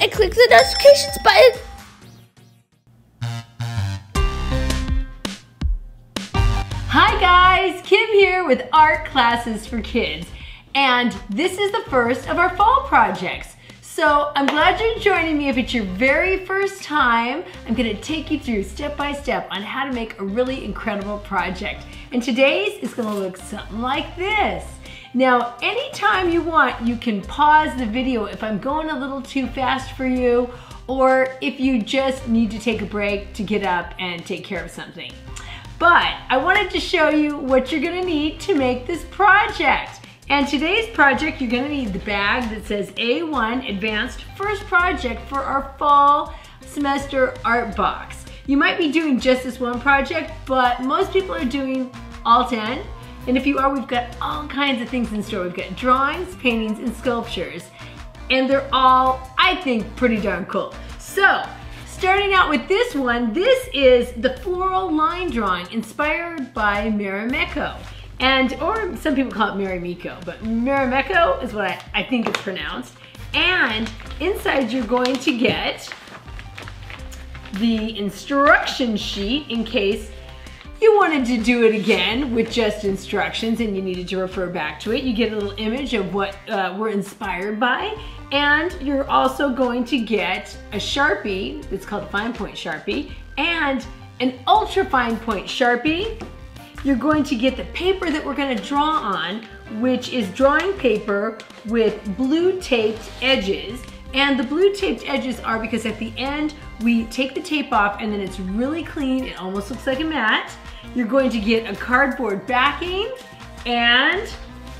and click the notifications button. Hi guys, Kim here with Art Classes for Kids. And this is the first of our fall projects. So I'm glad you're joining me. If it's your very first time, I'm gonna take you through step by step on how to make a really incredible project. And today's is gonna look something like this. Now, anytime you want, you can pause the video if I'm going a little too fast for you, or if you just need to take a break to get up and take care of something. But I wanted to show you what you're gonna need to make this project. And today's project, you're gonna need the bag that says A1 Advanced First Project for our fall semester art box. You might be doing just this one project, but most people are doing all 10. And if you are, we've got all kinds of things in store. We've got drawings, paintings, and sculptures. And they're all, I think, pretty darn cool. So, Starting out with this one, this is the floral line drawing inspired by Marimekko. And, or some people call it Marimekko, but Marimekko is what I, I think it's pronounced. And inside you're going to get the instruction sheet in case you wanted to do it again with just instructions and you needed to refer back to it. You get a little image of what uh, we're inspired by and you're also going to get a Sharpie, it's called a fine point Sharpie, and an ultra fine point Sharpie. You're going to get the paper that we're gonna draw on, which is drawing paper with blue taped edges. And the blue taped edges are because at the end, we take the tape off and then it's really clean. It almost looks like a mat. You're going to get a cardboard backing and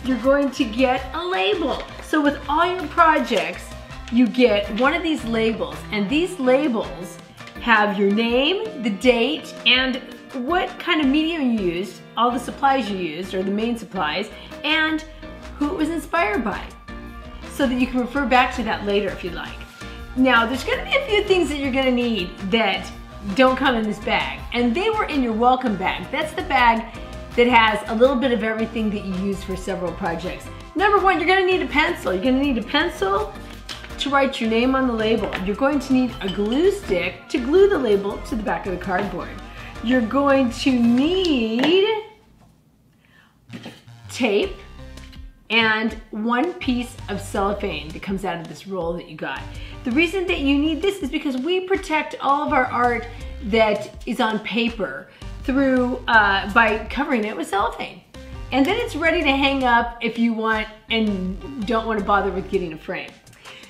you're going to get a label. So with all your projects, you get one of these labels and these labels have your name, the date, and what kind of medium you used, all the supplies you used, or the main supplies, and who it was inspired by. So that you can refer back to that later if you'd like. Now, there's gonna be a few things that you're gonna need that don't come in this bag, and they were in your welcome bag. That's the bag that has a little bit of everything that you use for several projects. Number one, you're gonna need a pencil. You're gonna need a pencil to write your name on the label. You're going to need a glue stick to glue the label to the back of the cardboard. You're going to need tape and one piece of cellophane that comes out of this roll that you got. The reason that you need this is because we protect all of our art that is on paper through uh, by covering it with cellophane. And then it's ready to hang up if you want and don't want to bother with getting a frame.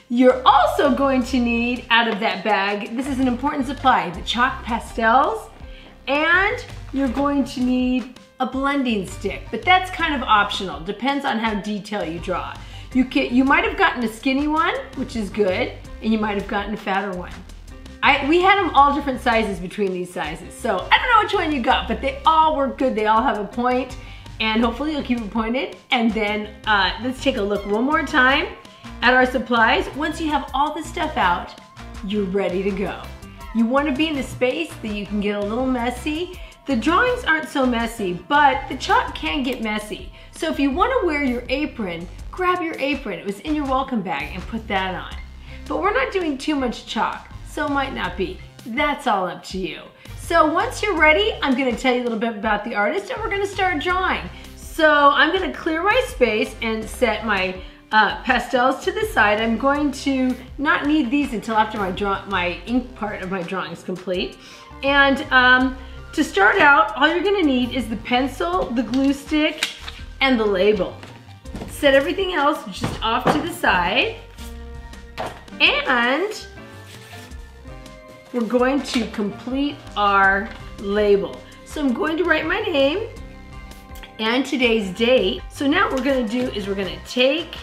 You're also going to need out of that bag, this is an important supply, the chalk pastels, and you're going to need a blending stick, but that's kind of optional. Depends on how detailed you draw. You, can, you might have gotten a skinny one, which is good, and you might have gotten a fatter one. I, we had them all different sizes between these sizes. So I don't know which one you got, but they all work good. They all have a point and hopefully you'll keep it pointed. And then uh, let's take a look one more time at our supplies. Once you have all the stuff out, you're ready to go. You wanna be in a space that you can get a little messy. The drawings aren't so messy, but the chalk can get messy. So if you wanna wear your apron, grab your apron. It was in your welcome bag and put that on. But we're not doing too much chalk so might not be. That's all up to you. So once you're ready, I'm gonna tell you a little bit about the artist and we're gonna start drawing. So I'm gonna clear my space and set my uh, pastels to the side. I'm going to not need these until after my draw my ink part of my drawing is complete. And um, to start out, all you're gonna need is the pencil, the glue stick, and the label. Set everything else just off to the side. And we're going to complete our label. So I'm going to write my name and today's date. So now what we're gonna do is we're gonna take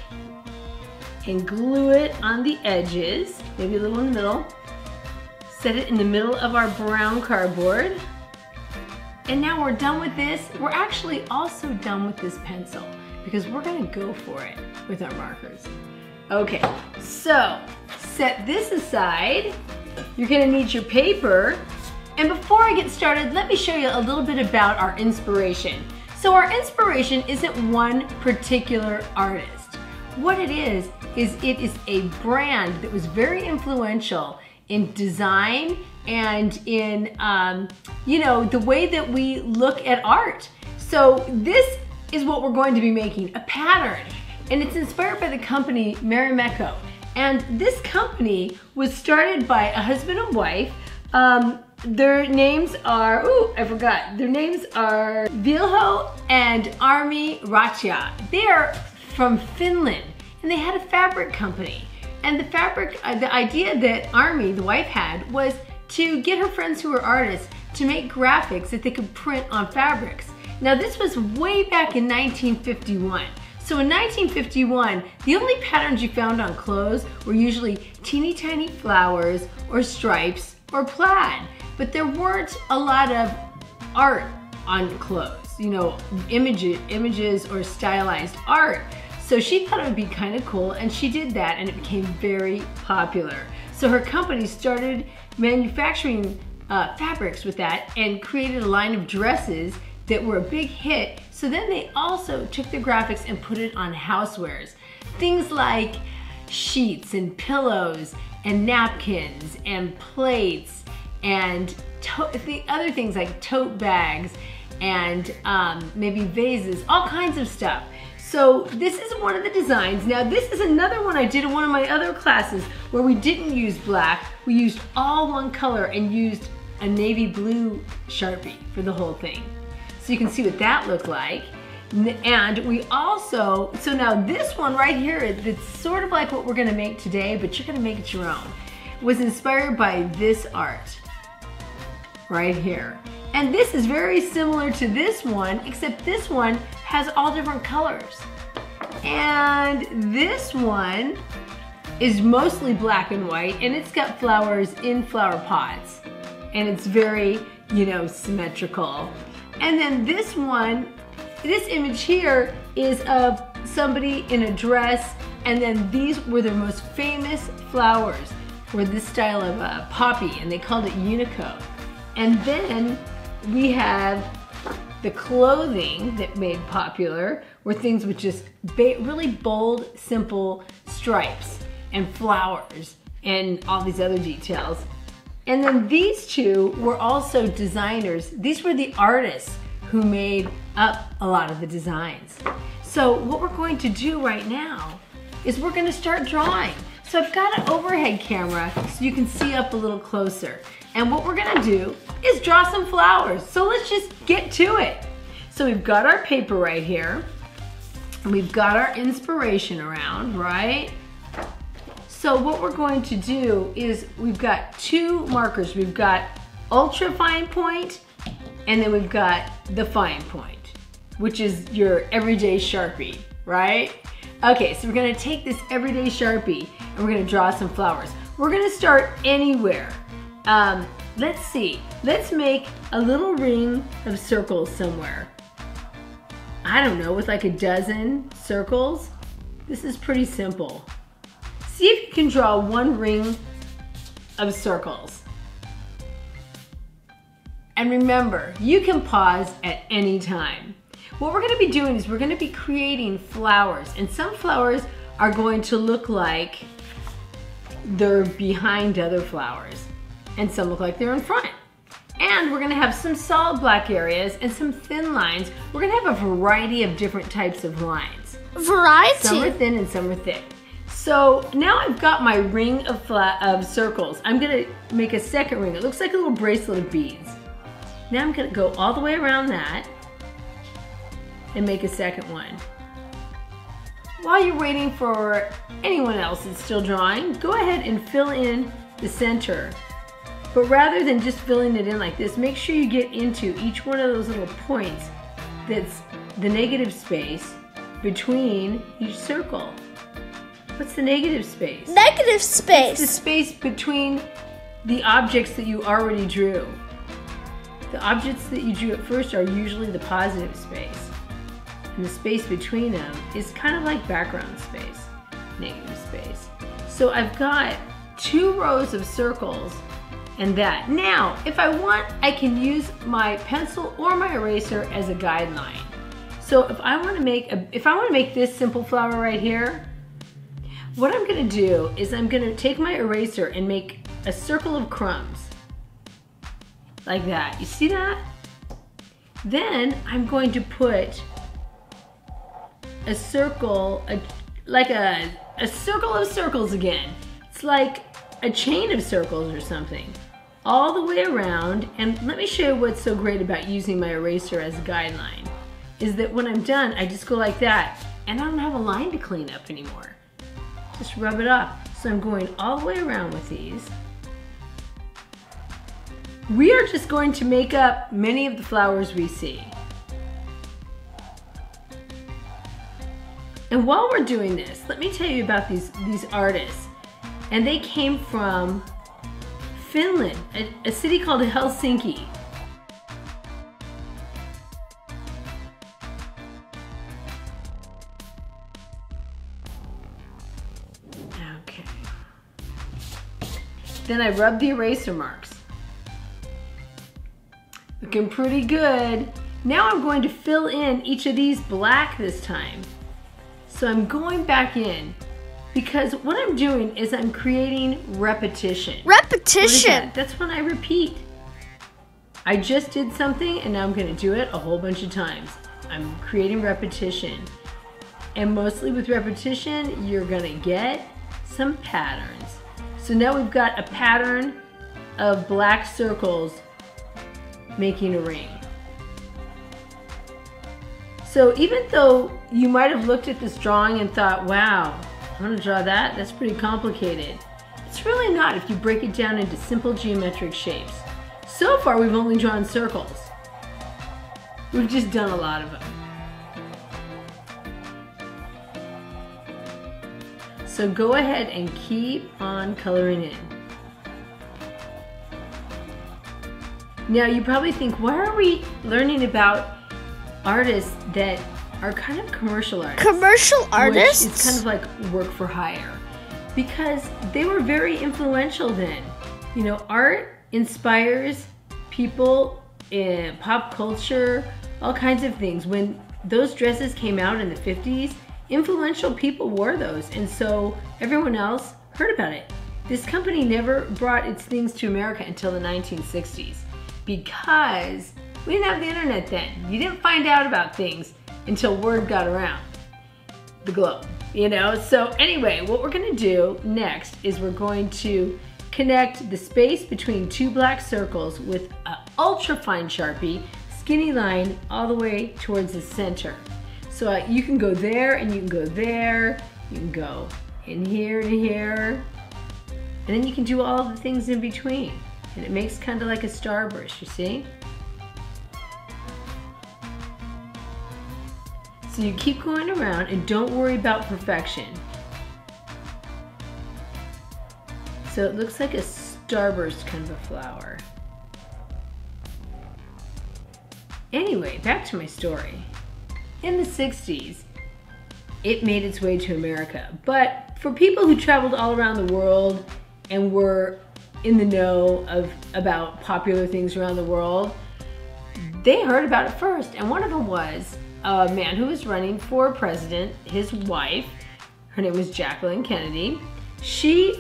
and glue it on the edges, maybe a little in the middle. Set it in the middle of our brown cardboard. And now we're done with this. We're actually also done with this pencil because we're gonna go for it with our markers. Okay, so set this aside you're gonna need your paper. And before I get started, let me show you a little bit about our inspiration. So our inspiration isn't one particular artist. What it is, is it is a brand that was very influential in design and in, um, you know, the way that we look at art. So this is what we're going to be making, a pattern. And it's inspired by the company Marimekko. And this company was started by a husband and wife. Um, their names are, ooh, I forgot. Their names are Vilho and Armi Ratia. They are from Finland and they had a fabric company. And the fabric, uh, the idea that Armi, the wife, had was to get her friends who were artists to make graphics that they could print on fabrics. Now this was way back in 1951. So in 1951, the only patterns you found on clothes were usually teeny tiny flowers or stripes or plaid. But there weren't a lot of art on clothes, you know, images or stylized art. So she thought it would be kind of cool and she did that and it became very popular. So her company started manufacturing uh, fabrics with that and created a line of dresses that were a big hit. So then they also took the graphics and put it on housewares. Things like sheets and pillows and napkins and plates and the other things like tote bags and um, maybe vases, all kinds of stuff. So this is one of the designs. Now this is another one I did in one of my other classes where we didn't use black. We used all one color and used a navy blue Sharpie for the whole thing. So you can see what that looked like. And we also, so now this one right here, it's sort of like what we're gonna make today, but you're gonna make it your own, was inspired by this art right here. And this is very similar to this one, except this one has all different colors. And this one is mostly black and white, and it's got flowers in flower pots. And it's very, you know, symmetrical. And then this one, this image here is of somebody in a dress, and then these were their most famous flowers, were this style of uh, poppy, and they called it Unikko. And then we have the clothing that made popular were things with just really bold, simple stripes and flowers and all these other details. And then these two were also designers. These were the artists who made up a lot of the designs. So what we're going to do right now is we're gonna start drawing. So I've got an overhead camera so you can see up a little closer. And what we're gonna do is draw some flowers. So let's just get to it. So we've got our paper right here. We've got our inspiration around, right? So what we're going to do is we've got two markers. We've got ultra fine point and then we've got the fine point, which is your everyday Sharpie, right? Okay, so we're gonna take this everyday Sharpie and we're gonna draw some flowers. We're gonna start anywhere. Um, let's see, let's make a little ring of circles somewhere. I don't know, with like a dozen circles. This is pretty simple. See if you can draw one ring of circles. And remember, you can pause at any time. What we're gonna be doing is we're gonna be creating flowers and some flowers are going to look like they're behind other flowers and some look like they're in front. And we're gonna have some solid black areas and some thin lines. We're gonna have a variety of different types of lines. Variety? Some are thin and some are thick. So now I've got my ring of, of circles. I'm gonna make a second ring. It looks like a little bracelet of beads. Now I'm gonna go all the way around that and make a second one. While you're waiting for anyone else that's still drawing, go ahead and fill in the center but rather than just filling it in like this, make sure you get into each one of those little points that's the negative space between each circle. What's the negative space? Negative space. It's the space between the objects that you already drew. The objects that you drew at first are usually the positive space. And the space between them is kind of like background space, negative space. So I've got two rows of circles and that. Now, if I want, I can use my pencil or my eraser as a guideline. So if I want to make a, if I want to make this simple flower right here, What I'm gonna do is I'm gonna take my eraser and make a circle of crumbs. Like that, you see that? Then I'm going to put a circle, a, like a, a circle of circles again. It's like a chain of circles or something all the way around. And let me show you what's so great about using my eraser as a guideline is that when I'm done, I just go like that and I don't have a line to clean up anymore. Just rub it off. So I'm going all the way around with these. We are just going to make up many of the flowers we see. And while we're doing this, let me tell you about these, these artists. And they came from Finland, a, a city called Helsinki. Okay. Then I rub the eraser marks. Looking pretty good. Now I'm going to fill in each of these black this time. So I'm going back in because what I'm doing is I'm creating repetition. Repetition. That? That's when I repeat. I just did something and now I'm going to do it a whole bunch of times. I'm creating repetition. And mostly with repetition, you're going to get some patterns. So now we've got a pattern of black circles making a ring. So even though you might have looked at this drawing and thought, wow, I'm gonna draw that, that's pretty complicated. It's really not if you break it down into simple geometric shapes. So far we've only drawn circles. We've just done a lot of them. So go ahead and keep on coloring in. Now you probably think, why are we learning about artists that are kind of commercial artists. Commercial artists? It's kind of like work for hire. Because they were very influential then. You know, art inspires people in pop culture, all kinds of things. When those dresses came out in the 50s, influential people wore those. And so everyone else heard about it. This company never brought its things to America until the 1960s because we didn't have the internet then. You didn't find out about things until word got around the globe, you know? So anyway, what we're gonna do next is we're going to connect the space between two black circles with an ultra fine Sharpie, skinny line all the way towards the center. So uh, you can go there and you can go there, you can go in here and here, and then you can do all the things in between. And it makes kind of like a starburst, you see? So you keep going around and don't worry about perfection. So it looks like a starburst kind of a flower. Anyway, back to my story. In the 60s, it made its way to America. But for people who traveled all around the world and were in the know of about popular things around the world, they heard about it first. And one of them was a man who was running for president, his wife, her name was Jacqueline Kennedy. She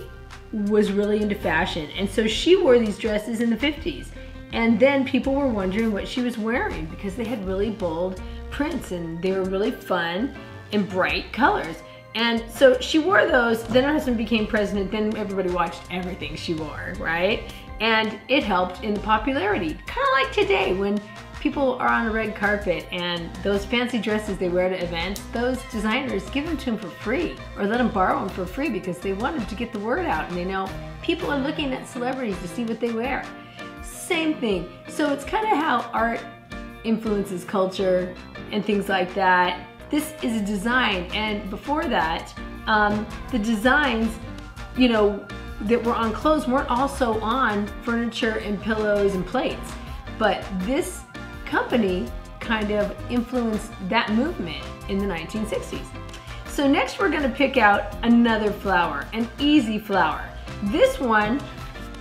was really into fashion, and so she wore these dresses in the 50s. And then people were wondering what she was wearing because they had really bold prints and they were really fun and bright colors. And so she wore those, then her husband became president, then everybody watched everything she wore, right? And it helped in the popularity. Kind of like today when people are on a red carpet and those fancy dresses they wear to events, those designers give them to them for free or let them borrow them for free because they want wanted to get the word out and they know people are looking at celebrities to see what they wear. Same thing. So it's kind of how art influences culture and things like that. This is a design and before that, um, the designs, you know, that were on clothes weren't also on furniture and pillows and plates. But this company kind of influenced that movement in the 1960s. So next we're gonna pick out another flower, an easy flower. This one,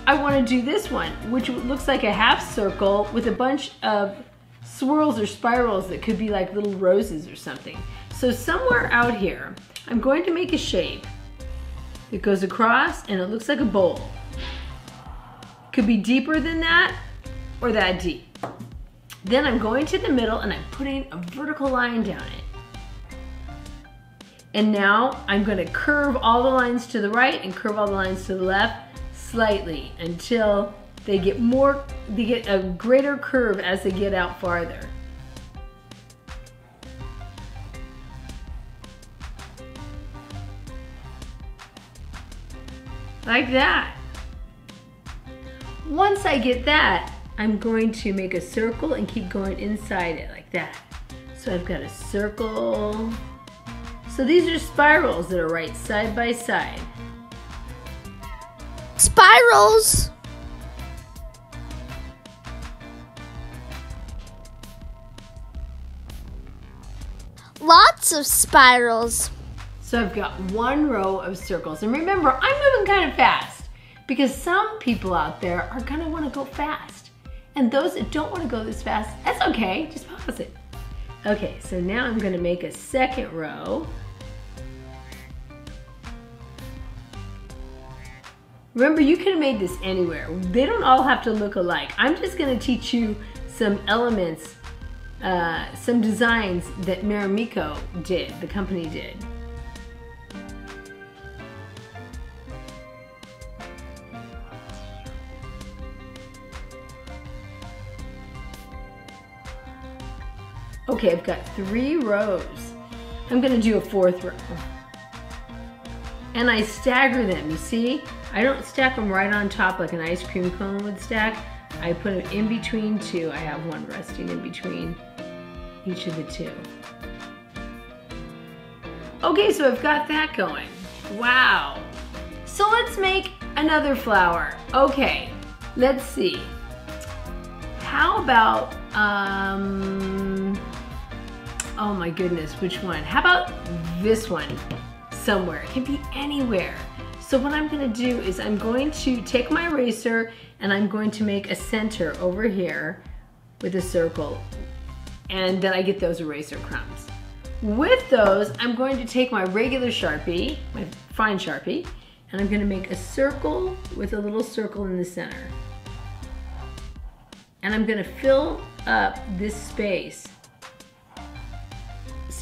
I wanna do this one, which looks like a half circle with a bunch of swirls or spirals that could be like little roses or something. So somewhere out here, I'm going to make a shape It goes across and it looks like a bowl. Could be deeper than that or that deep. Then I'm going to the middle and I'm putting a vertical line down it. And now I'm gonna curve all the lines to the right and curve all the lines to the left slightly until they get more, they get a greater curve as they get out farther. Like that. Once I get that, I'm going to make a circle and keep going inside it like that. So I've got a circle. So these are spirals that are right side by side. Spirals. Lots of spirals. So I've got one row of circles. And remember, I'm moving kind of fast because some people out there are gonna wanna go fast. And those that don't wanna go this fast, that's okay, just pause it. Okay, so now I'm gonna make a second row. Remember, you could have made this anywhere. They don't all have to look alike. I'm just gonna teach you some elements, uh, some designs that Marimekko did, the company did. Okay, I've got three rows. I'm gonna do a fourth row. And I stagger them, you see? I don't stack them right on top like an ice cream cone would stack. I put them in between two. I have one resting in between each of the two. Okay, so I've got that going. Wow. So let's make another flower. Okay, let's see. How about, um, oh my goodness, which one? How about this one somewhere? It can be anywhere. So what I'm gonna do is I'm going to take my eraser and I'm going to make a center over here with a circle. And then I get those eraser crumbs. With those, I'm going to take my regular Sharpie, my fine Sharpie, and I'm gonna make a circle with a little circle in the center. And I'm gonna fill up this space.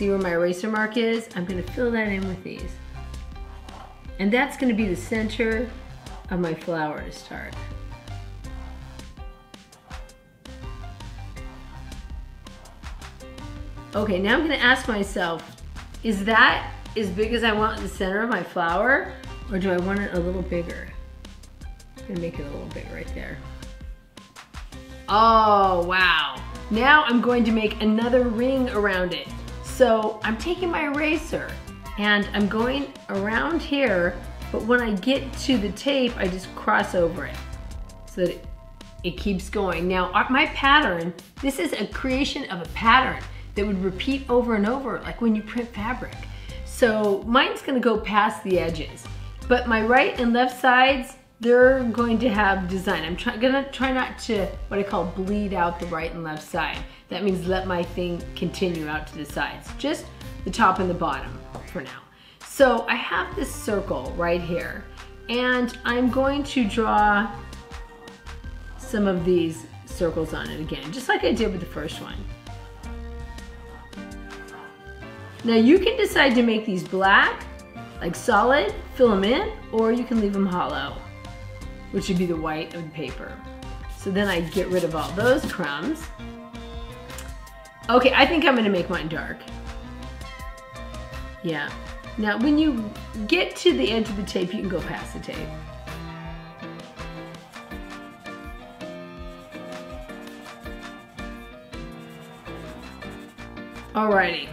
See where my eraser mark is? I'm gonna fill that in with these. And that's gonna be the center of my flower to start. Okay, now I'm gonna ask myself, is that as big as I want the center of my flower? Or do I want it a little bigger? I'm gonna make it a little bigger right there. Oh, wow. Now I'm going to make another ring around it. So I'm taking my eraser and I'm going around here, but when I get to the tape, I just cross over it so that it keeps going. Now uh, my pattern, this is a creation of a pattern that would repeat over and over, like when you print fabric. So mine's gonna go past the edges, but my right and left sides, they're going to have design. I'm try, gonna try not to, what I call bleed out the right and left side. That means let my thing continue out to the sides. Just the top and the bottom for now. So I have this circle right here and I'm going to draw some of these circles on it again, just like I did with the first one. Now you can decide to make these black, like solid, fill them in, or you can leave them hollow, which would be the white of the paper. So then I get rid of all those crumbs. Okay, I think I'm gonna make mine dark. Yeah. Now when you get to the edge of the tape, you can go past the tape. Alrighty.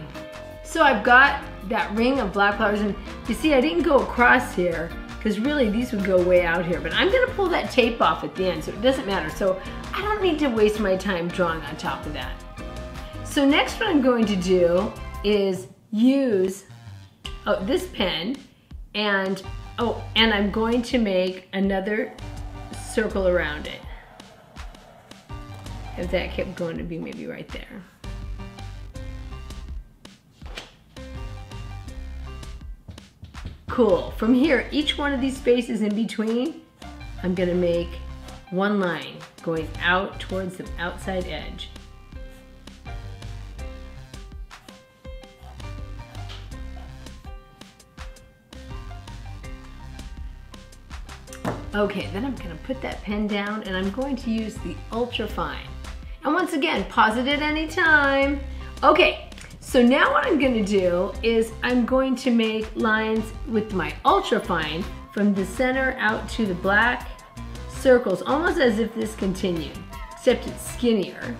So I've got that ring of black flowers and you see I didn't go across here because really these would go way out here but I'm gonna pull that tape off at the end so it doesn't matter so I don't need to waste my time drawing on top of that. So next what I'm going to do is use oh, this pen and oh and I'm going to make another circle around it. If that kept going to be maybe right there. cool. From here, each one of these spaces in between, I'm gonna make one line going out towards the outside edge. Okay, then I'm gonna put that pen down and I'm going to use the ultra fine. And once again, pause it at any time. Okay, so now what I'm gonna do is I'm going to make lines with my ultra fine from the center out to the black circles, almost as if this continued, except it's skinnier.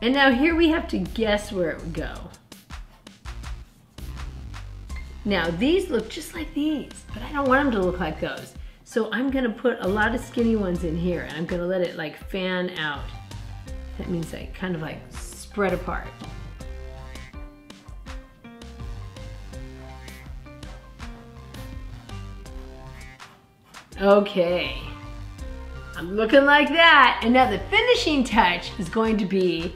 And now here we have to guess where it would go. Now these look just like these, but I don't want them to look like those. So I'm gonna put a lot of skinny ones in here and I'm gonna let it like fan out. That means like kind of like spread apart. Okay, I'm looking like that. And now the finishing touch is going to be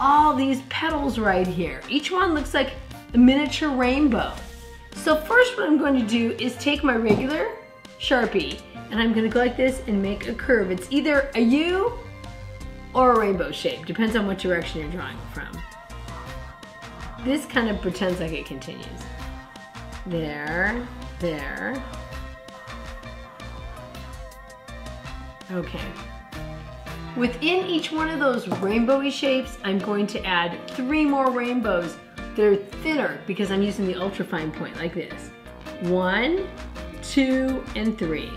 all these petals right here. Each one looks like a miniature rainbow. So first what I'm going to do is take my regular Sharpie and I'm gonna go like this and make a curve. It's either a U or a rainbow shape, depends on what direction you're drawing from. This kind of pretends like it continues. There, there. Okay. Within each one of those rainbowy shapes, I'm going to add three more rainbows. They're thinner because I'm using the ultrafine point like this. One, two, and three.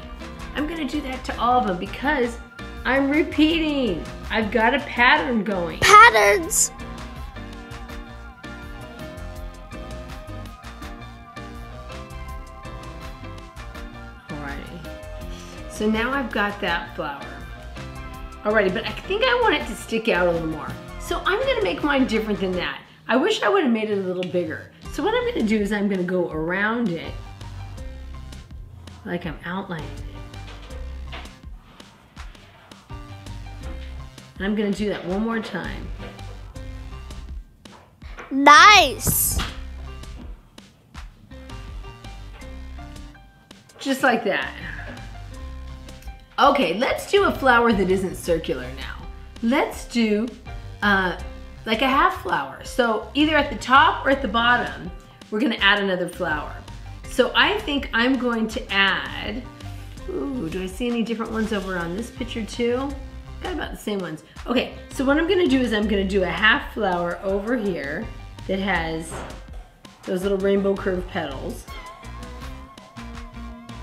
I'm gonna do that to all of them because I'm repeating. I've got a pattern going. Patterns. Alrighty. So now I've got that flower. Alrighty, but I think I want it to stick out a little more. So I'm gonna make mine different than that. I wish I would have made it a little bigger. So what I'm gonna do is I'm gonna go around it like I'm outlining it. And I'm gonna do that one more time. Nice. Just like that. Okay, let's do a flower that isn't circular now. Let's do uh, like a half flower. So either at the top or at the bottom, we're gonna add another flower. So I think I'm going to add, ooh, do I see any different ones over on this picture too? Got about the same ones. Okay, so what I'm gonna do is I'm gonna do a half flower over here that has those little rainbow curved petals.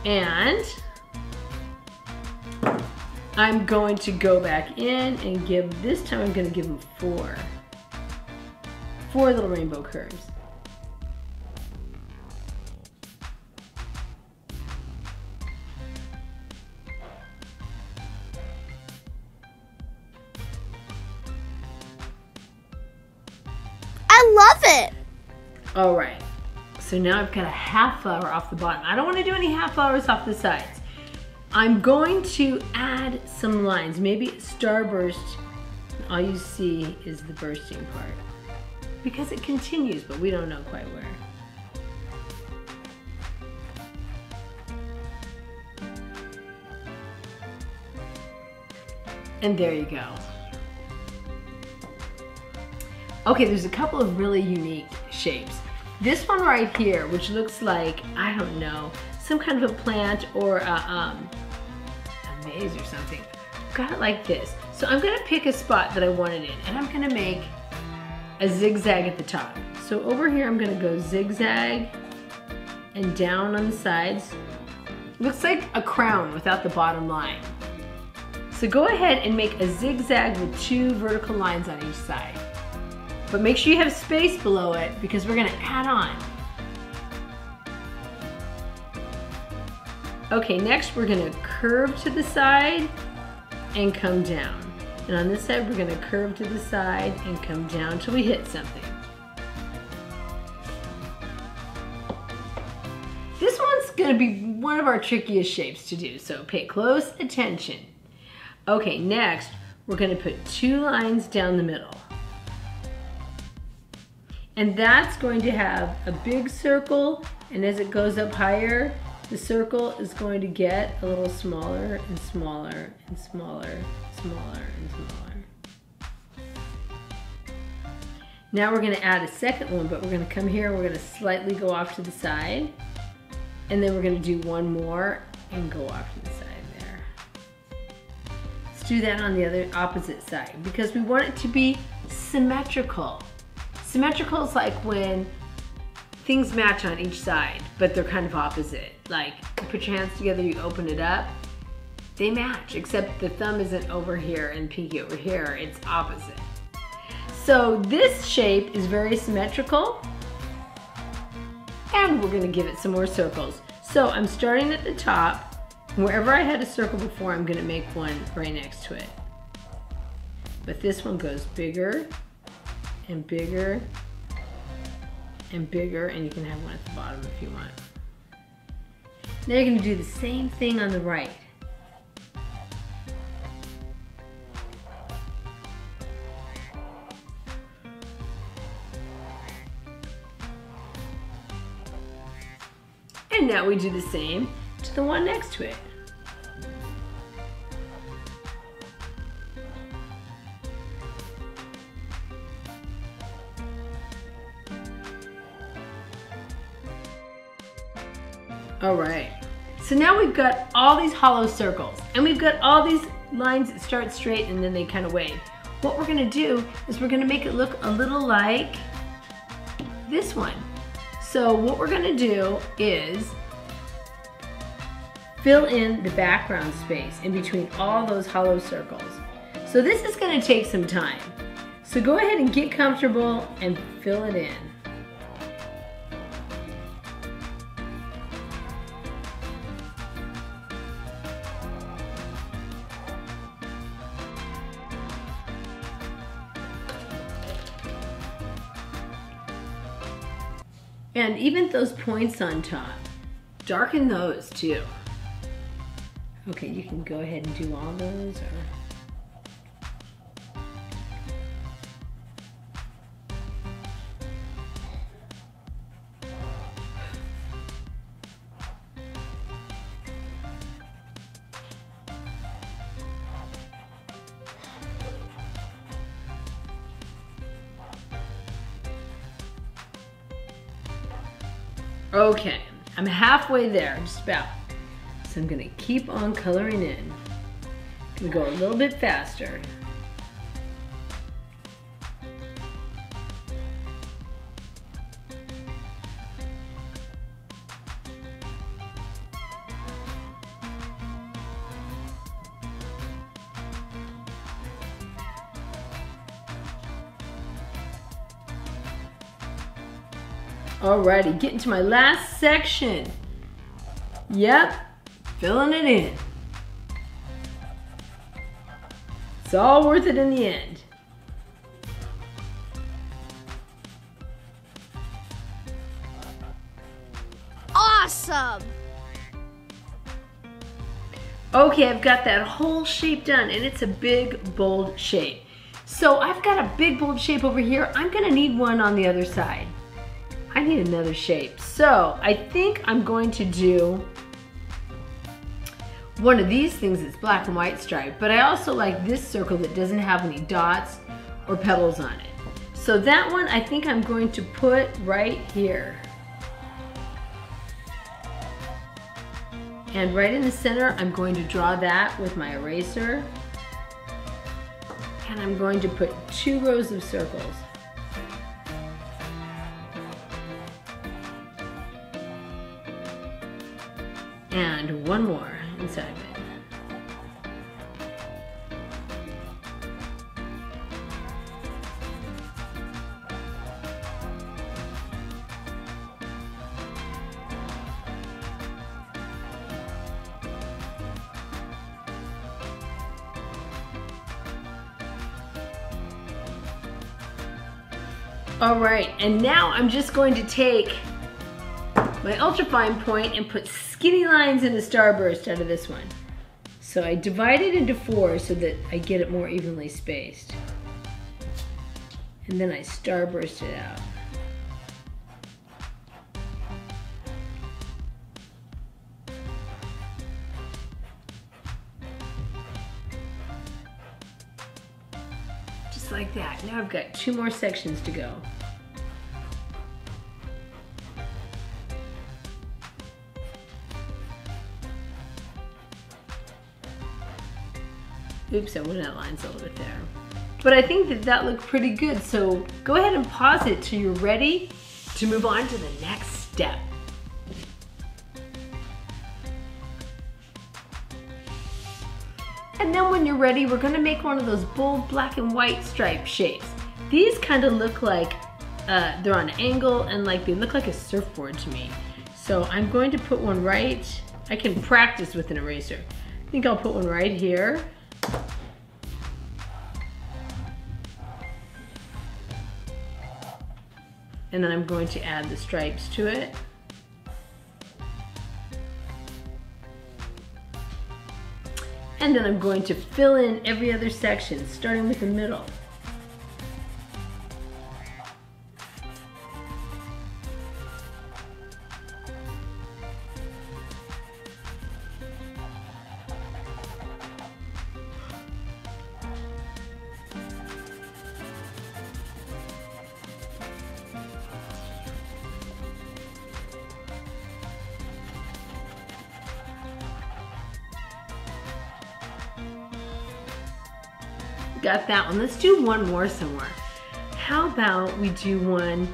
And I'm going to go back in and give, this time I'm gonna give them four. Four little rainbow curves. I love it. All right, so now I've got a half flower off the bottom. I don't wanna do any half flowers off the sides. I'm going to add some lines, maybe starburst. All you see is the bursting part because it continues, but we don't know quite where. And there you go. Okay, there's a couple of really unique shapes. This one right here, which looks like, I don't know, some kind of a plant or a, um, a maze or something. Got it like this. So I'm gonna pick a spot that I want it in and I'm gonna make a zigzag at the top. So over here I'm gonna go zigzag and down on the sides. Looks like a crown without the bottom line. So go ahead and make a zigzag with two vertical lines on each side. But make sure you have space below it because we're gonna add on. Okay, next we're gonna curve to the side and come down. And on this side, we're gonna curve to the side and come down till we hit something. This one's gonna be one of our trickiest shapes to do, so pay close attention. Okay, next, we're gonna put two lines down the middle. And that's going to have a big circle, and as it goes up higher, the circle is going to get a little smaller and smaller and smaller, smaller and smaller. Now we're gonna add a second one, but we're gonna come here, we're gonna slightly go off to the side, and then we're gonna do one more and go off to the side there. Let's do that on the other opposite side because we want it to be symmetrical. Symmetrical is like when things match on each side, but they're kind of opposite. Like you put your hands together, you open it up, they match, except the thumb isn't over here and pinky over here, it's opposite. So this shape is very symmetrical and we're gonna give it some more circles. So I'm starting at the top. Wherever I had a circle before, I'm gonna make one right next to it. But this one goes bigger and bigger and bigger, and you can have one at the bottom if you want. Now you're gonna do the same thing on the right. Now we do the same to the one next to it. All right, so now we've got all these hollow circles and we've got all these lines that start straight and then they kind of wave. What we're gonna do is we're gonna make it look a little like this one. So what we're gonna do is fill in the background space in between all those hollow circles. So this is gonna take some time. So go ahead and get comfortable and fill it in. And even those points on top, darken those too. Okay, you can go ahead and do all those or... Okay, I'm halfway there, just about. So I'm gonna keep on coloring in. Gonna go a little bit faster. Alrighty, getting to my last section. Yep, filling it in. It's all worth it in the end. Awesome! Okay, I've got that whole shape done and it's a big, bold shape. So I've got a big, bold shape over here. I'm gonna need one on the other side. I need another shape. So I think I'm going to do one of these things that's black and white striped, but I also like this circle that doesn't have any dots or petals on it. So that one I think I'm going to put right here. And right in the center, I'm going to draw that with my eraser. And I'm going to put two rows of circles. And one more inside of it. All right, and now I'm just going to take my ultrafine point and put skinny lines in the starburst out of this one. So I divide it into four so that I get it more evenly spaced. And then I starburst it out. Just like that. Now I've got two more sections to go. Oops, I went out lines a little bit there. But I think that that looked pretty good. So go ahead and pause it till you're ready to move on to the next step. And then when you're ready, we're gonna make one of those bold black and white stripe shapes. These kind of look like uh, they're on an angle and like they look like a surfboard to me. So I'm going to put one right, I can practice with an eraser. I think I'll put one right here. And then I'm going to add the stripes to it. And then I'm going to fill in every other section, starting with the middle. That one. Let's do one more somewhere. How about we do one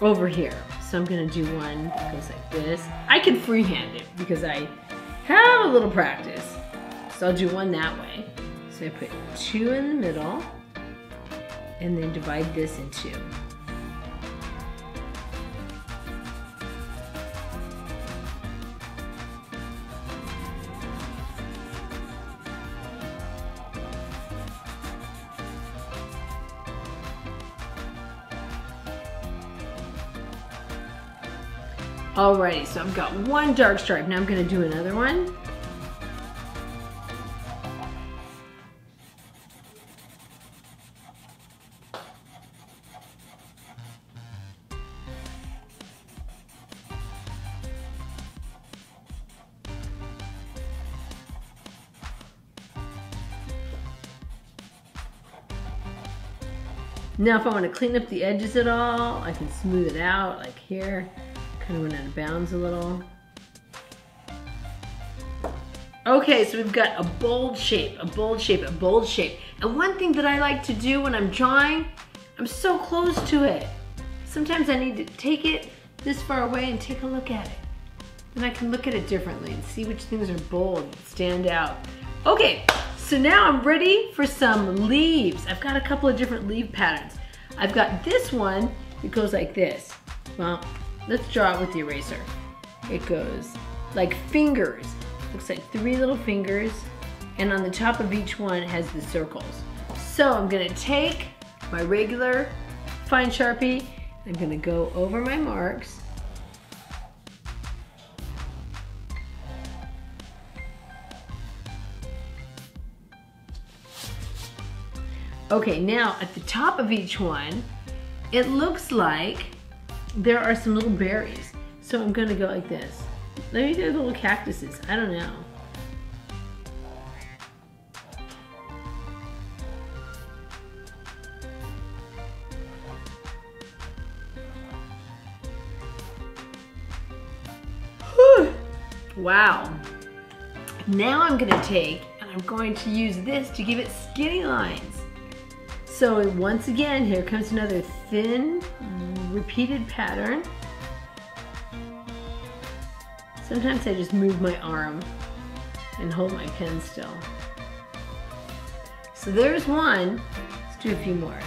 over here? So I'm gonna do one that goes like this. I can freehand it because I have a little practice. So I'll do one that way. So I put two in the middle and then divide this in two. Alrighty, so I've got one dark stripe. Now I'm gonna do another one. Now if I want to clean up the edges at all, I can smooth it out like here. Kind of went out of bounds a little. Okay, so we've got a bold shape, a bold shape, a bold shape. And one thing that I like to do when I'm drawing, I'm so close to it. Sometimes I need to take it this far away and take a look at it. Then I can look at it differently and see which things are bold, stand out. Okay, so now I'm ready for some leaves. I've got a couple of different leaf patterns. I've got this one that goes like this. Well, Let's draw it with the eraser. It goes like fingers. Looks like three little fingers. And on the top of each one has the circles. So I'm gonna take my regular fine Sharpie. I'm gonna go over my marks. Okay, now at the top of each one, it looks like there are some little berries. So I'm gonna go like this. Maybe they're little cactuses, I don't know. wow. Now I'm gonna take and I'm going to use this to give it skinny lines. So once again, here comes another thin repeated pattern. Sometimes I just move my arm and hold my pen still. So there's one. Let's do a few more.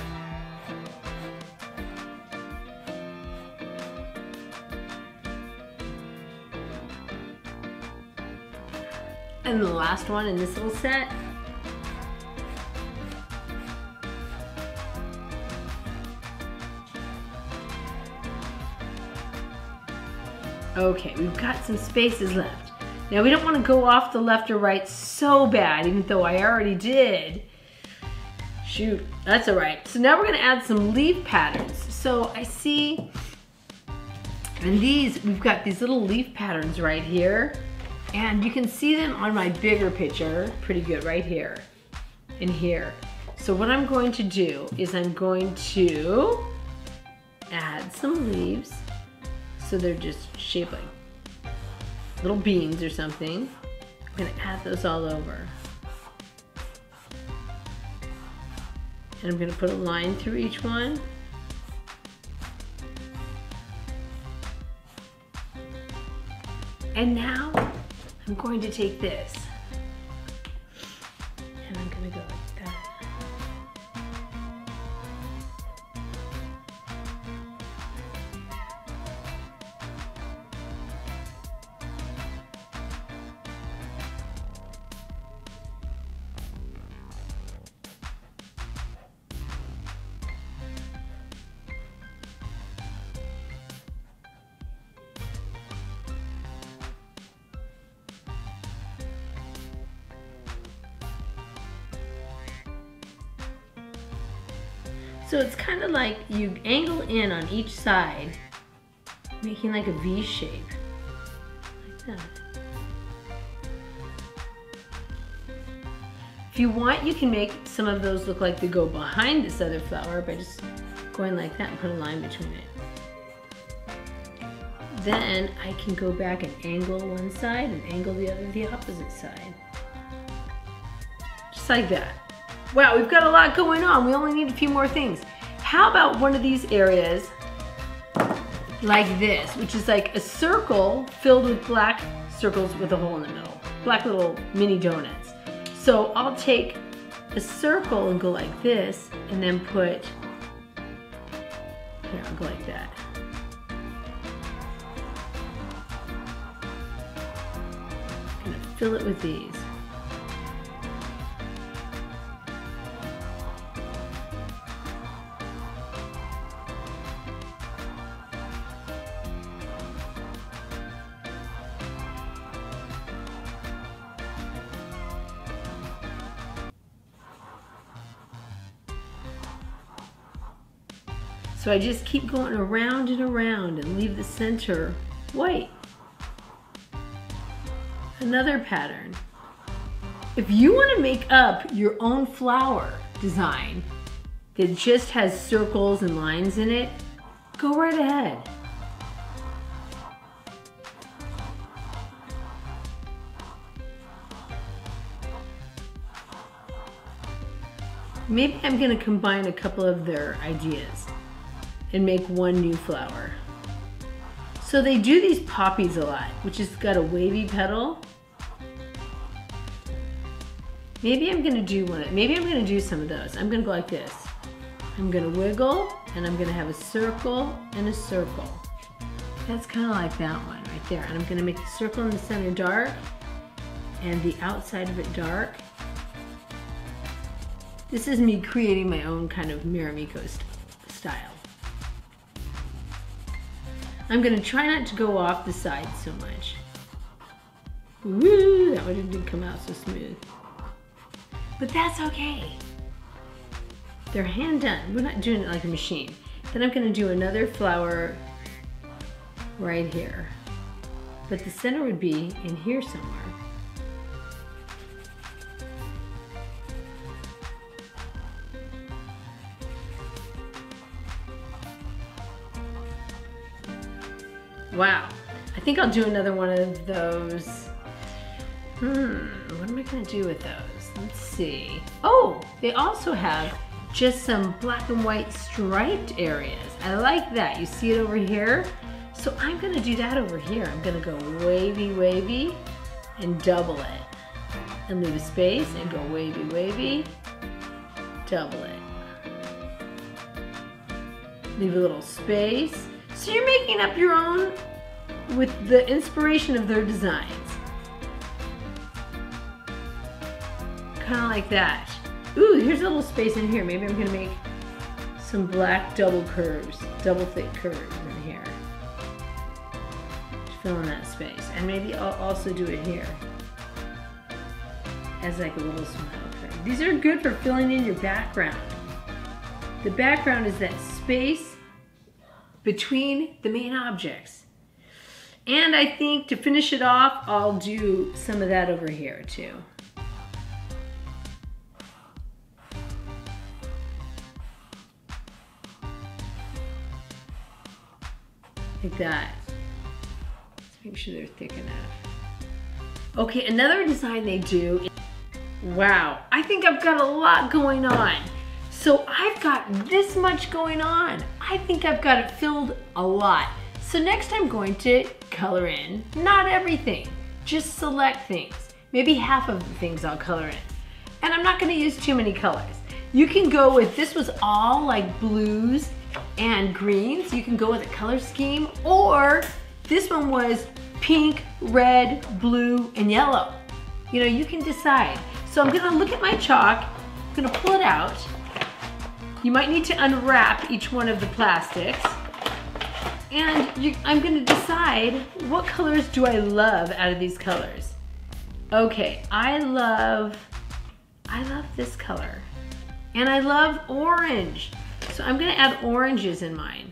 And the last one in this little set Okay, we've got some spaces left. Now we don't want to go off the left or right so bad, even though I already did. Shoot, that's all right. So now we're gonna add some leaf patterns. So I see, and these, we've got these little leaf patterns right here. And you can see them on my bigger picture, pretty good right here, and here. So what I'm going to do is I'm going to add some leaves so they're just shaped like little beans or something. I'm gonna add those all over. And I'm gonna put a line through each one. And now I'm going to take this and I'm gonna go So it's kind of like you angle in on each side, making like a V shape, like that. If you want, you can make some of those look like they go behind this other flower by just going like that and put a line between it. Then I can go back and angle one side and angle the other the opposite side. Just like that. Wow, we've got a lot going on. We only need a few more things. How about one of these areas like this, which is like a circle filled with black circles with a hole in the middle. Black little mini donuts. So I'll take a circle and go like this and then put, here, I'll go like that. I'm gonna fill it with these. So I just keep going around and around and leave the center white. Another pattern. If you want to make up your own flower design that just has circles and lines in it, go right ahead. Maybe I'm going to combine a couple of their ideas and make one new flower. So they do these poppies a lot, which has got a wavy petal. Maybe I'm gonna do one, maybe I'm gonna do some of those. I'm gonna go like this. I'm gonna wiggle and I'm gonna have a circle and a circle. That's kind of like that one right there. And I'm gonna make the circle in the center dark and the outside of it dark. This is me creating my own kind of Marimekko st style. I'm gonna try not to go off the side so much. Woo, that one didn't come out so smooth. But that's okay. They're hand done. We're not doing it like a machine. Then I'm gonna do another flower right here. But the center would be in here somewhere. Wow. I think I'll do another one of those. Hmm, what am I gonna do with those? Let's see. Oh, they also have just some black and white striped areas. I like that. You see it over here? So I'm gonna do that over here. I'm gonna go wavy, wavy, and double it. And leave a space and go wavy, wavy, double it. Leave a little space. So you're making up your own with the inspiration of their designs. Kind of like that. Ooh, here's a little space in here. Maybe I'm gonna make some black double curves, double thick curves in here. Just fill in that space. And maybe I'll also do it here as like a little smile curve. These are good for filling in your background. The background is that space between the main objects. And I think to finish it off, I'll do some of that over here too. Like that. Let's make sure they're thick enough. Okay, another design they do. Wow, I think I've got a lot going on. So I've got this much going on. I think I've got it filled a lot. So next I'm going to color in, not everything, just select things. Maybe half of the things I'll color in. And I'm not gonna use too many colors. You can go with, this was all like blues and greens. You can go with a color scheme or this one was pink, red, blue, and yellow. You know, you can decide. So I'm gonna look at my chalk, I'm gonna pull it out. You might need to unwrap each one of the plastics. And you, I'm gonna decide what colors do I love out of these colors. Okay, I love, I love this color. And I love orange. So I'm gonna add oranges in mine.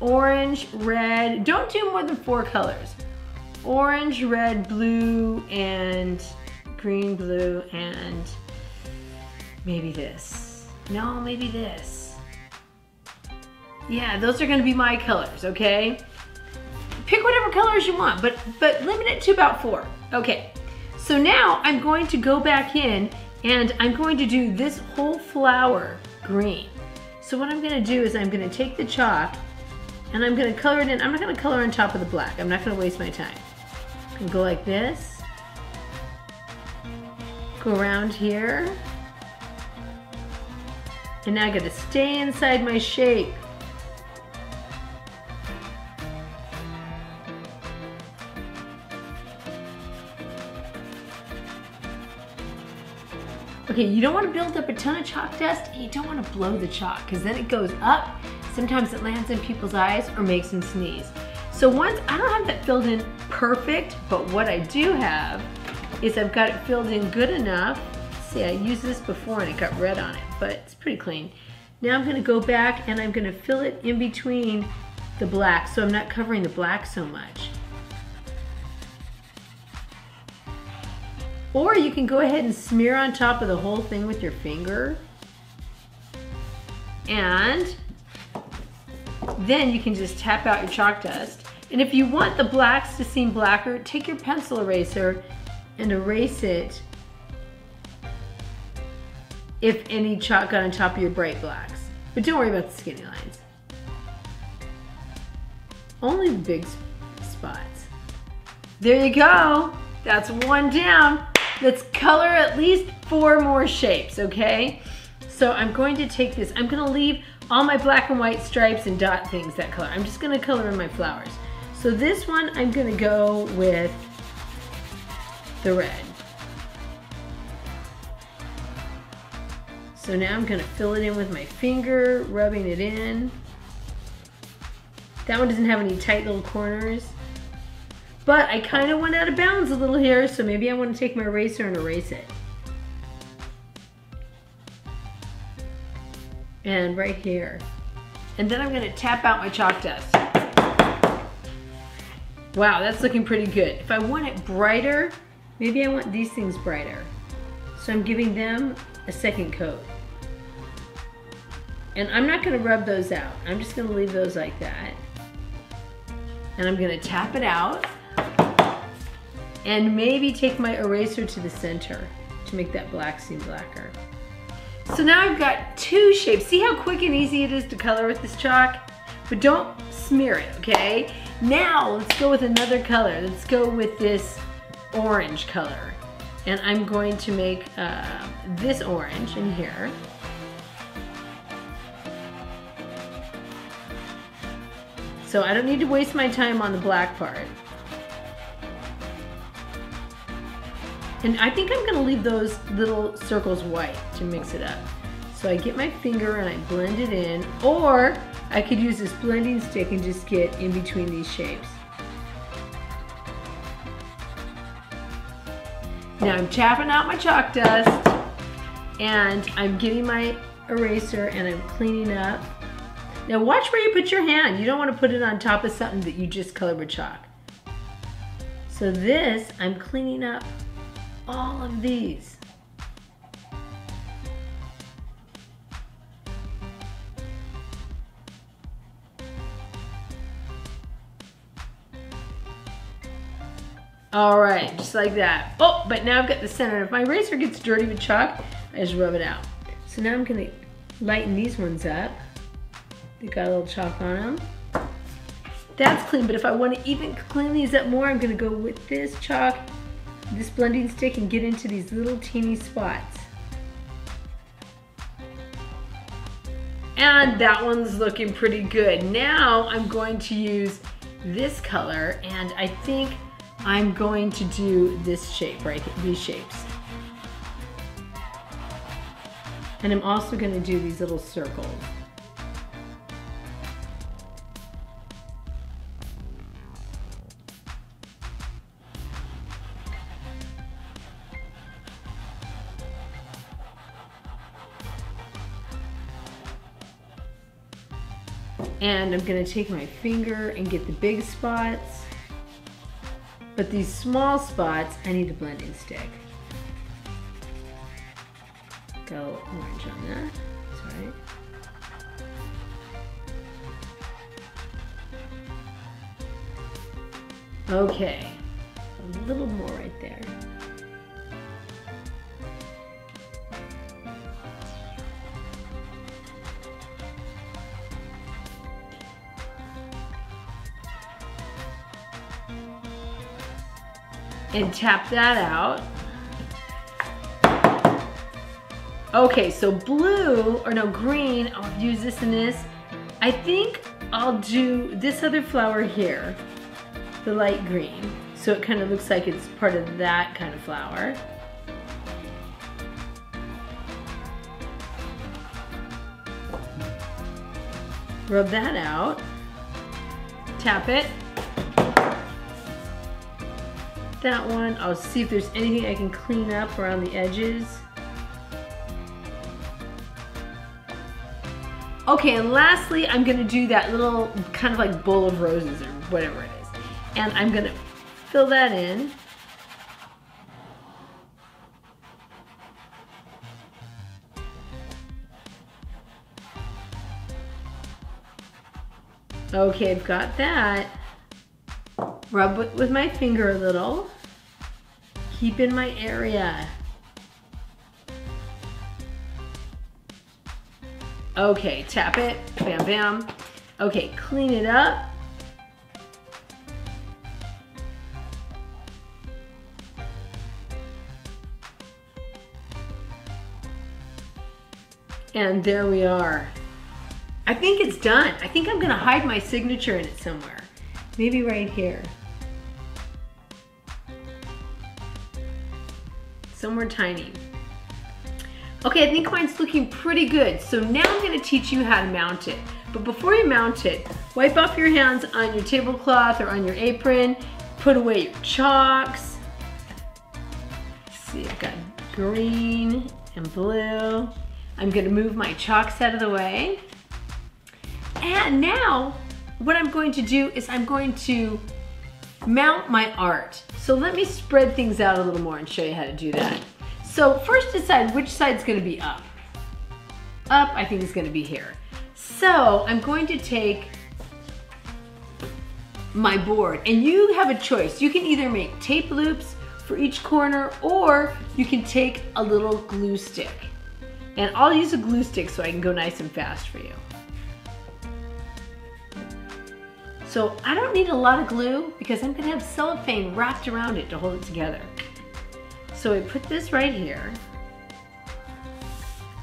Orange, red, don't do more than four colors. Orange, red, blue, and green, blue, and maybe this. No, maybe this. Yeah, those are gonna be my colors, okay? Pick whatever colors you want, but, but limit it to about four. Okay, so now I'm going to go back in and I'm going to do this whole flower green. So what I'm gonna do is I'm gonna take the chalk and I'm gonna color it in. I'm not gonna color on top of the black. I'm not gonna waste my time. Go like this. Go around here. And now I gotta stay inside my shape. Okay, you don't want to build up a ton of chalk dust and you don't want to blow the chalk because then it goes up. Sometimes it lands in people's eyes or makes them sneeze. So once, I don't have that filled in perfect, but what I do have is I've got it filled in good enough. See, I used this before and it got red on it, but it's pretty clean. Now I'm gonna go back and I'm gonna fill it in between the black so I'm not covering the black so much. Or you can go ahead and smear on top of the whole thing with your finger. And then you can just tap out your chalk dust. And if you want the blacks to seem blacker, take your pencil eraser and erase it if any got on top of your bright blacks. But don't worry about the skinny lines. Only big spots. There you go. That's one down. Let's color at least four more shapes, okay? So I'm going to take this, I'm gonna leave all my black and white stripes and dot things that color. I'm just gonna color in my flowers. So this one, I'm gonna go with the red. So now I'm gonna fill it in with my finger, rubbing it in. That one doesn't have any tight little corners. But I kind of went out of bounds a little here, so maybe I want to take my eraser and erase it. And right here. And then I'm to tap out my chalk dust. Wow, that's looking pretty good. If I want it brighter, maybe I want these things brighter. So I'm giving them a second coat. And I'm not gonna rub those out. I'm just gonna leave those like that. And I'm gonna tap it out and maybe take my eraser to the center to make that black seem blacker. So now I've got two shapes. See how quick and easy it is to color with this chalk? But don't smear it, okay? Now let's go with another color. Let's go with this orange color. And I'm going to make uh, this orange in here. So I don't need to waste my time on the black part. And I think I'm gonna leave those little circles white to mix it up. So I get my finger and I blend it in, or I could use this blending stick and just get in between these shapes. Now I'm tapping out my chalk dust and I'm getting my eraser and I'm cleaning up. Now watch where you put your hand. You don't want to put it on top of something that you just colored with chalk. So this, I'm cleaning up all of these. All right, just like that. Oh, but now I've got the center. If my eraser gets dirty with chalk, I just rub it out. So now I'm gonna lighten these ones up. They got a little chalk on them. That's clean, but if I wanna even clean these up more, I'm gonna go with this chalk, this blending stick, and get into these little teeny spots. And that one's looking pretty good. Now I'm going to use this color, and I think I'm going to do this shape right these shapes. And I'm also gonna do these little circles. And I'm gonna take my finger and get the big spots. But these small spots, I need a blending stick. Go orange on that, that's right. Okay, a little more right there. And tap that out. Okay, so blue, or no, green, I'll use this and this. I think I'll do this other flower here, the light green. So it kind of looks like it's part of that kind of flower. Rub that out, tap it, that one. I'll see if there's anything I can clean up around the edges. Okay, and lastly, I'm gonna do that little kind of like bowl of roses or whatever it is. And I'm gonna fill that in. Okay, I've got that. Rub it with my finger a little. Keep in my area. Okay, tap it, bam, bam. Okay, clean it up. And there we are. I think it's done. I think I'm gonna hide my signature in it somewhere. Maybe right here. Somewhere tiny. Okay, I think mine's looking pretty good. So now I'm gonna teach you how to mount it. But before you mount it, wipe off your hands on your tablecloth or on your apron, put away your chalks. Let's see, I've got green and blue. I'm gonna move my chalks out of the way. And now, what I'm going to do is I'm going to mount my art. So let me spread things out a little more and show you how to do that. So first decide which side's gonna be up. Up, I think is gonna be here. So I'm going to take my board and you have a choice. You can either make tape loops for each corner or you can take a little glue stick. And I'll use a glue stick so I can go nice and fast for you. So I don't need a lot of glue because I'm gonna have cellophane wrapped around it to hold it together. So I put this right here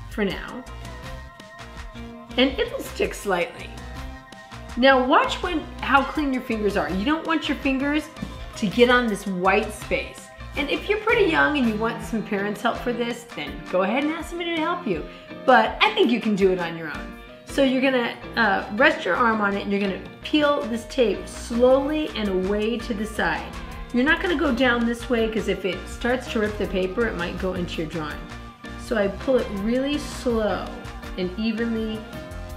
for now, and it'll stick slightly. Now watch when how clean your fingers are. You don't want your fingers to get on this white space. And if you're pretty young and you want some parents' help for this, then go ahead and ask somebody to help you. But I think you can do it on your own. So you're gonna uh, rest your arm on it and you're gonna peel this tape slowly and away to the side. You're not gonna go down this way because if it starts to rip the paper, it might go into your drawing. So I pull it really slow and evenly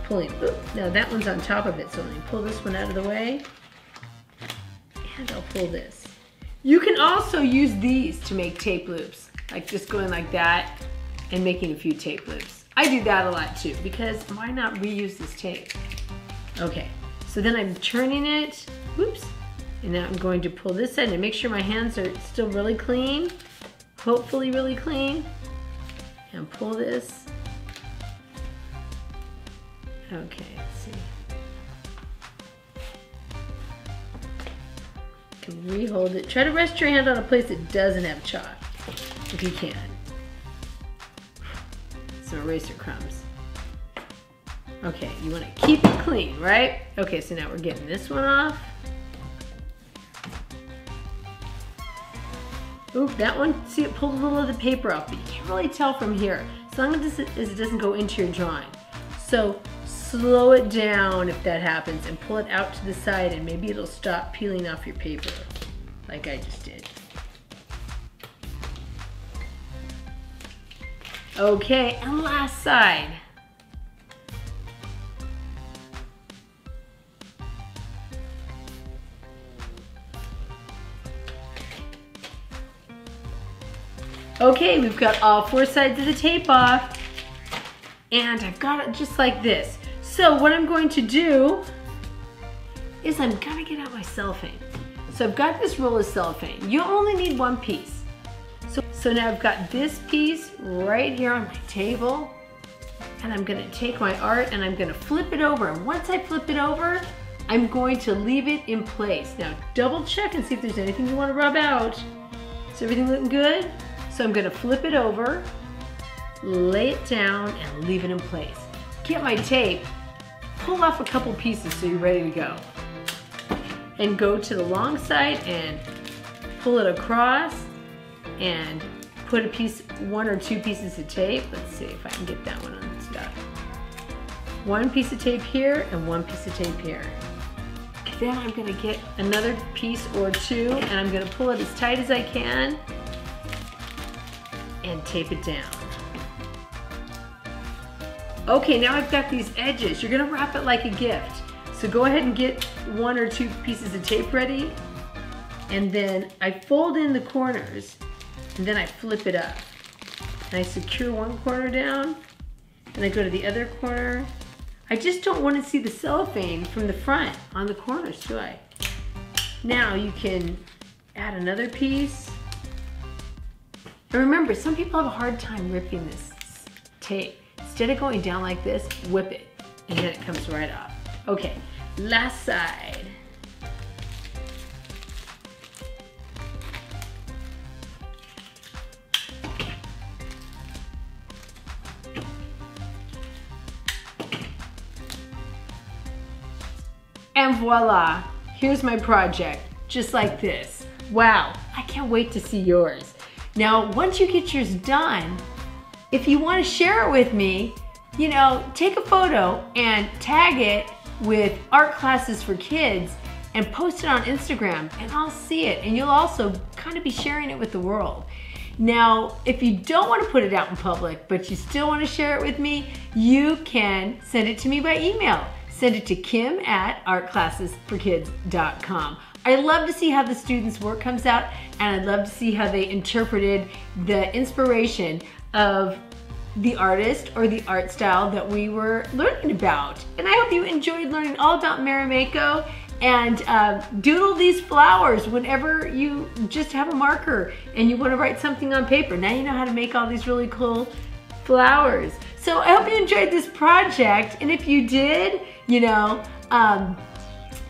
pulling. Oop, now that one's on top of it, so let me pull this one out of the way. And I'll pull this. You can also use these to make tape loops, like just going like that and making a few tape loops. I do that a lot too because why not reuse this tape? Okay, so then I'm turning it, whoops, And now I'm going to pull this side and make sure my hands are still really clean. Hopefully really clean. And pull this. Okay, let's see. Can re-hold it. Try to rest your hand on a place that doesn't have chalk, if you can. Some eraser crumbs. Okay, you want to keep it clean, right? Okay, so now we're getting this one off. Oop, that one, see it pulled a little of the paper off, but you can't really tell from here. As long as it doesn't go into your drawing. So slow it down if that happens and pull it out to the side and maybe it'll stop peeling off your paper like I just did. Okay, and last side. Okay, we've got all four sides of the tape off and I've got it just like this. So what I'm going to do is I'm gonna get out my cellophane. So I've got this roll of cellophane. You only need one piece. So, so now I've got this piece right here on my table and I'm gonna take my art and I'm gonna flip it over. And once I flip it over, I'm going to leave it in place. Now double check and see if there's anything you wanna rub out. Is everything looking good? So I'm gonna flip it over, lay it down, and leave it in place. Get my tape, pull off a couple pieces so you're ready to go. And go to the long side and pull it across and put a piece, one or two pieces of tape. Let's see if I can get that one unstuck. One piece of tape here and one piece of tape here. Then I'm gonna get another piece or two and I'm gonna pull it as tight as I can and tape it down. Okay, now I've got these edges. You're gonna wrap it like a gift. So go ahead and get one or two pieces of tape ready. And then I fold in the corners and then I flip it up. And I secure one corner down and I go to the other corner. I just don't want to see the cellophane from the front on the corners, do I? Now you can add another piece and remember, some people have a hard time ripping this tape. Instead of going down like this, whip it, and then it comes right off. Okay, last side. And voila, here's my project, just like this. Wow, I can't wait to see yours. Now, once you get yours done, if you want to share it with me, you know, take a photo and tag it with art classes for kids and post it on Instagram and I'll see it. And you'll also kind of be sharing it with the world. Now, if you don't want to put it out in public, but you still want to share it with me, you can send it to me by email. Send it to kim at artclassesforkids.com. I love to see how the students' work comes out, and I'd love to see how they interpreted the inspiration of the artist or the art style that we were learning about. And I hope you enjoyed learning all about Marimekko and uh, doodle these flowers whenever you just have a marker and you want to write something on paper. Now you know how to make all these really cool flowers. So I hope you enjoyed this project. And if you did, you know, um,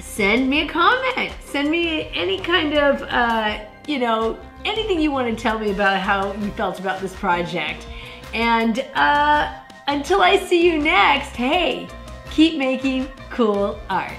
send me a comment. Send me any kind of, uh, you know, anything you want to tell me about how you felt about this project. And uh, until I see you next, hey, keep making cool art.